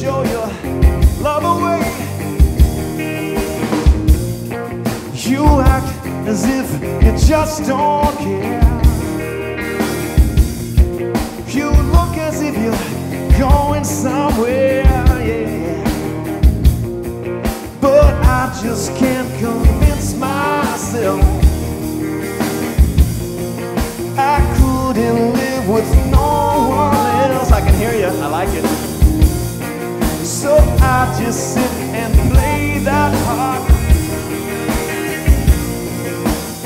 show your love away, you act as if you just don't care. You look as if you're going somewhere, yeah. But I just can't convince myself I couldn't live with no one else. I can hear you, I like it. So I just sit and play that part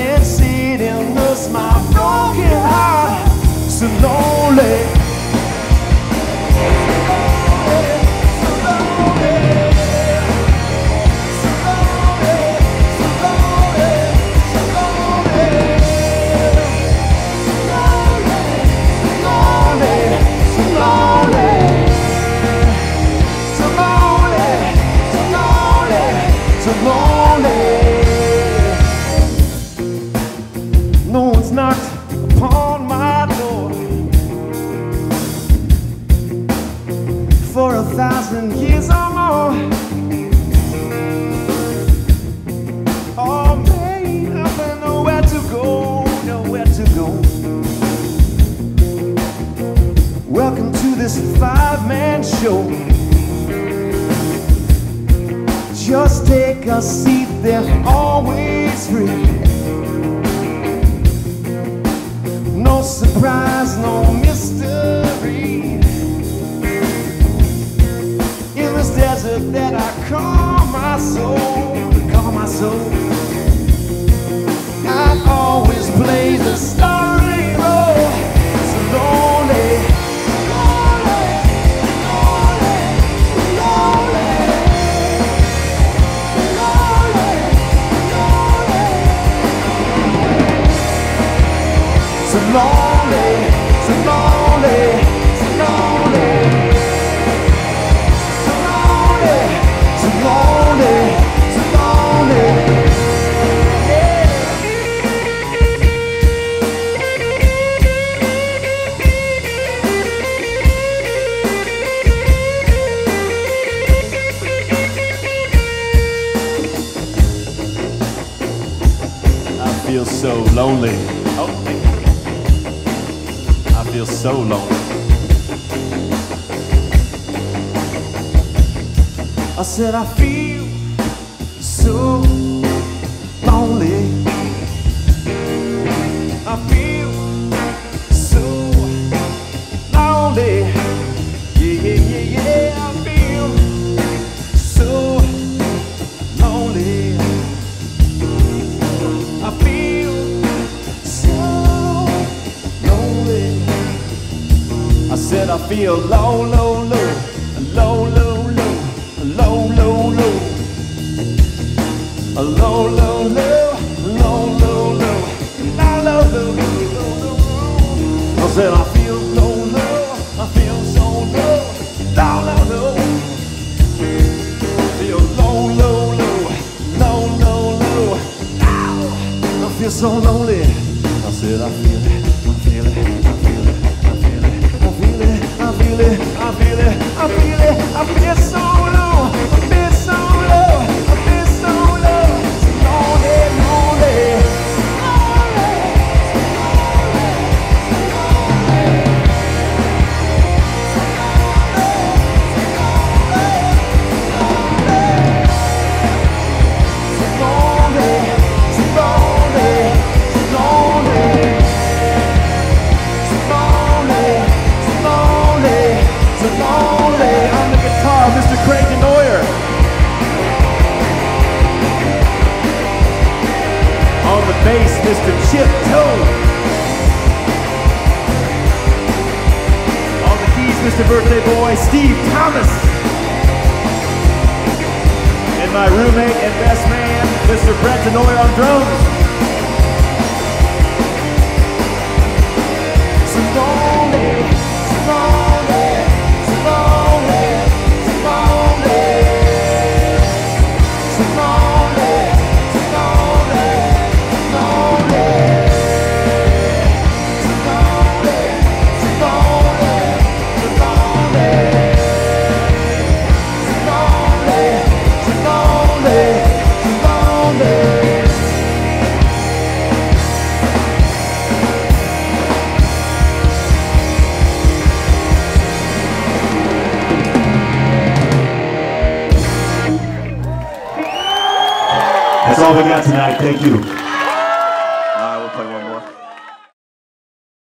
and sit and nurse my broken heart. So lonely. This five man show. Just take a seat, they're always free. No surprise, no mystery. In this desert that I call my soul, feel so lonely. Feel so lonely. I said I feel so lonely. I feel feel low, low, low, low, low, low, low, low, low, low, low, low, low, low, low, low, low, low, low. I said I feel low, low, I feel so low, low, low, low. Feel low, low, low, low, low, low, low. I feel so lonely. I said I feel it, I feel it, I feel it, it, I feel it, I feel it, I feel it, I feel so bass, Mr. Chip Toad. On the keys, Mr. Birthday Boy, Steve Thomas. And my roommate and best man, Mr. Brett Denoyer on drums. All we got tonight. Thank you.